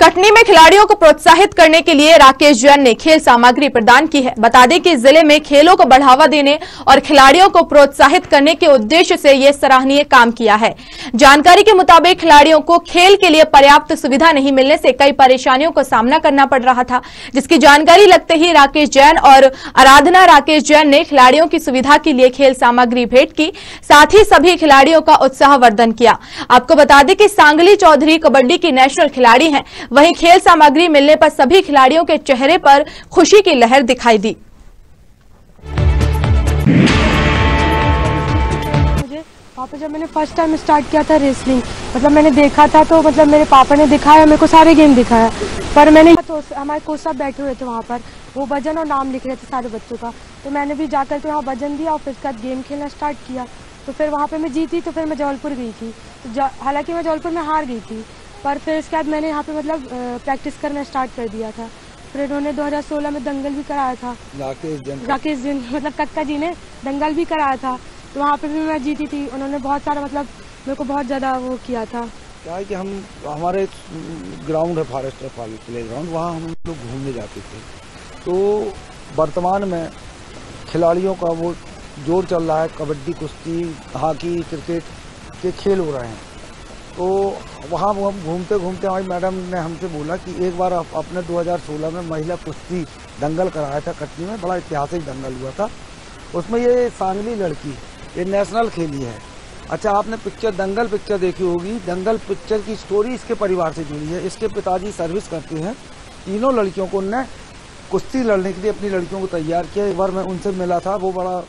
कटनी में खिलाड़ियों को प्रोत्साहित करने के लिए राकेश जैन ने खेल सामग्री प्रदान की है। बता दें कि ज़िले में खेलों को बढ़ावा देने और खिलाड़ियों को प्रोत्साहित करने के उद्देश्य से ये सराहनीय काम किया है। जानकारी के मुताबिक खिलाड़ियों को खेल के लिए पर्याप्त सुविधा नहीं मिलने से कई परेशानियों का सामना करना पड़ रहा था। जिसकी जानकारी लगते ही राकेश जैन और आराधना राकेश जैन ने खिलाड़ियों की सुविधा के लिए खेल सामग्री भेंट की, साथ ही सभी खिलाड़ियों का उत्साहवर्धन किया। आपको बता दें कि सांगली चौधरी कबड्डी की नेशनल खिलाड़ी हैं। वहीं खेल सामग्री मिलने पर सभी खिलाड़ियों के चेहरे पर खुशी की लहर दिखाई दी। मुझे, वहाँ पे जब मैंने फ़र्स्ट टाइम स्टार्ट किया था रेसलिंग मतलब मैंने देखा था तो मतलब मेरे पापा ने दिखाया, मेरे को सारे गेम दिखाया। पर मैंने तो हमारे कोच साहब बैठे हुए थे वहाँ पर, वो वज़न और नाम लिख रहे थे सारे बच्चों का। तो मैंने भी जाकर के वहाँ वज़न दिया और फिर उसके बाद गेम खेलना स्टार्ट किया। तो फिर वहाँ पर मैं जीती तो फिर मैं जबलपुर गई थी। तो हालाँकि मैं जबलपुर में हार गई थी पर फिर उसके बाद मैंने यहाँ पे मतलब प्रैक्टिस करना स्टार्ट कर दिया था। फिर इन्होंने 2016 में दंगल भी कराया था। राकेश जन राकेश जन मतलब कक्का जी ने दंगल भी कराया था। तो वहाँ पे भी मैं जीती थी। उन्होंने बहुत सारा मतलब मेरे को बहुत ज़्यादा वो किया था। क्या है कि हम हमारे ग्राउंड है फॉरेस्ट प्ले ग्राउंड वहाँ हम लोग घूमने जाते थे। तो वर्तमान में खिलाड़ियों का वो ज़ोर चल रहा है। कबड्डी कुश्ती हॉकी क्रिकेट के खेल हो रहे हैं। तो वहाँ हम घूमते घूमते हमारी मैडम ने हमसे बोला कि एक बार अपने 2016 में महिला कुश्ती दंगल कराया था कटनी में, बड़ा ऐतिहासिक दंगल हुआ था। उसमें ये सांगली लड़की ये नेशनल खेली है। अच्छा आपने पिक्चर, दंगल पिक्चर देखी होगी। दंगल पिक्चर की स्टोरी इसके परिवार से जुड़ी है। इसके पिताजी सर्विस करते हैं। तीनों लड़कियों को उनने कुश्ती लड़ने के लिए अपनी लड़कियों को तैयार किया। एक बार मैं उनसे मिला था, वो बड़ा